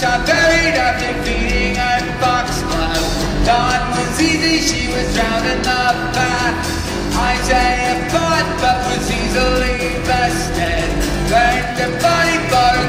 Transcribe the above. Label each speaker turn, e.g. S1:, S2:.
S1: Once I buried after feeding a foxglove. Dawn was easy, she was drowned in the bath. Isaiah fought, but was easily bested. Burned to body for